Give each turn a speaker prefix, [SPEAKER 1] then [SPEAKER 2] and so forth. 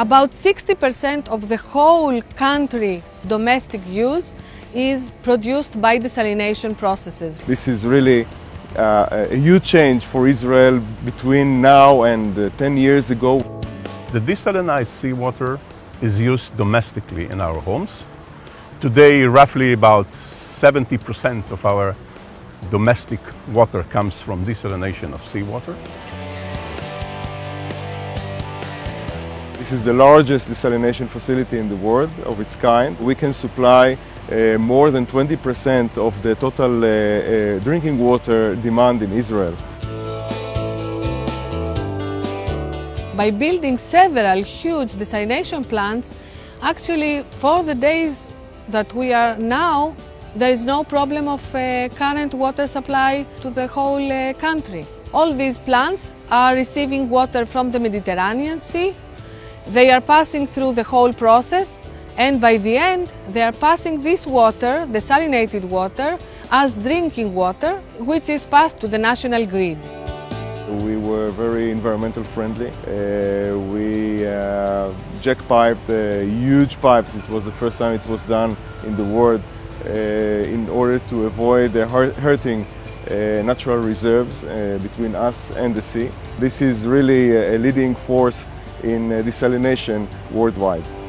[SPEAKER 1] About 60% of the whole country domestic use is produced by desalination processes.
[SPEAKER 2] This is really uh, a huge change for Israel between now and uh, 10 years ago.
[SPEAKER 3] The desalinized seawater is used domestically in our homes. Today, roughly about 70% of our domestic water comes from desalination of seawater.
[SPEAKER 2] This is the largest desalination facility in the world of its kind. We can supply uh, more than 20% of the total uh, uh, drinking water demand in Israel.
[SPEAKER 1] By building several huge desalination plants, actually for the days that we are now, there is no problem of uh, current water supply to the whole uh, country. All these plants are receiving water from the Mediterranean Sea. They are passing through the whole process and by the end they are passing this water, desalinated water, as drinking water which is passed to the national grid.
[SPEAKER 2] We were very environmental friendly. Uh, we uh, jack piped uh, huge pipes. It was the first time it was done in the world uh, in order to avoid hurting uh, natural reserves uh, between us and the sea. This is really a leading force in uh, desalination worldwide.